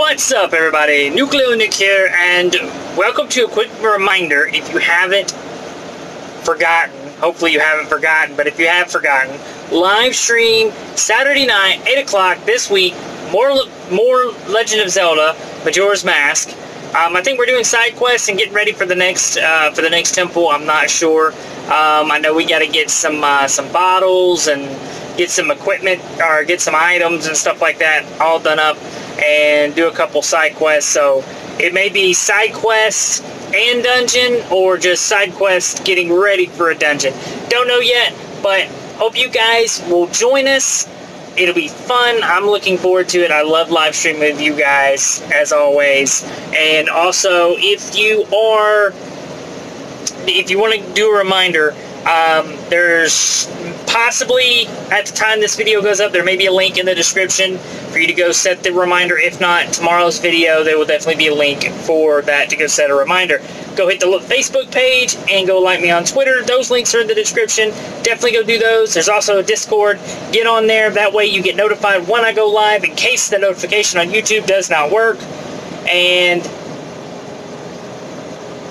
What's up, everybody? Nucleo Nick here, and welcome to a quick reminder. If you haven't forgotten, hopefully you haven't forgotten, but if you have forgotten, live stream Saturday night, 8 o'clock this week. More, more Legend of Zelda, Majora's Mask. Um, I think we're doing side quests and getting ready for the next uh, for the next temple. I'm not sure. Um, I know we got to get some uh, some bottles and get some equipment or get some items and stuff like that all done up and do a couple side quests. So it may be side quests and dungeon or just side quests getting ready for a dungeon. Don't know yet, but hope you guys will join us. It'll be fun. I'm looking forward to it. I love live streaming with you guys as always. And also, if you are, if you want to do a reminder, um, there's possibly at the time this video goes up, there may be a link in the description for you to go set the reminder. If not, tomorrow's video, there will definitely be a link for that to go set a reminder. Go hit the Facebook page and go like me on Twitter. Those links are in the description. Definitely go do those. There's also a Discord. Get on there. That way you get notified when I go live in case the notification on YouTube does not work. And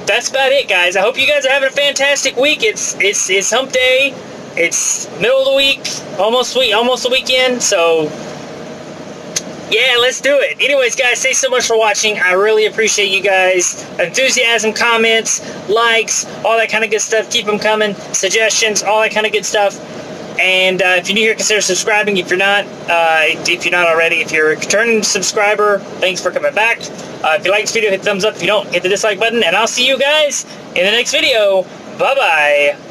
that's about it, guys. I hope you guys are having a fantastic week. It's it's it's hump day. It's middle of the week, almost week, almost the weekend. So yeah, let's do it. Anyways, guys, thanks so much for watching. I really appreciate you guys' enthusiasm, comments, likes, all that kind of good stuff. Keep them coming. Suggestions, all that kind of good stuff. And uh, if you're new here, consider subscribing. If you're not, uh, if you're not already, if you're a returning subscriber, thanks for coming back. Uh, if you like this video, hit thumbs up. If you don't, hit the dislike button. And I'll see you guys in the next video. Bye-bye.